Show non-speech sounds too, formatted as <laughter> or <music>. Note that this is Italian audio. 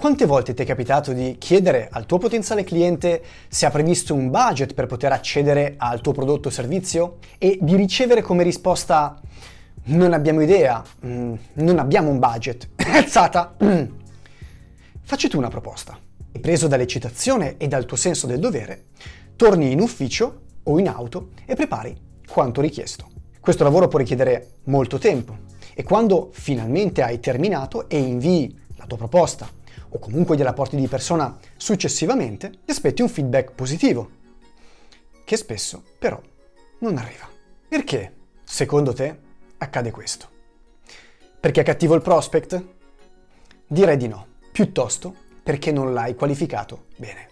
Quante volte ti è capitato di chiedere al tuo potenziale cliente se ha previsto un budget per poter accedere al tuo prodotto o servizio e di ricevere come risposta non abbiamo idea, mm, non abbiamo un budget. <laughs> Alzata! Facci tu una proposta. E preso dall'eccitazione e dal tuo senso del dovere, torni in ufficio o in auto e prepari quanto richiesto. Questo lavoro può richiedere molto tempo e quando finalmente hai terminato e invii la tua proposta o comunque gliela porti di persona successivamente, ti aspetti un feedback positivo, che spesso però non arriva. Perché, secondo te, accade questo? Perché è cattivo il prospect? Direi di no, piuttosto perché non l'hai qualificato bene.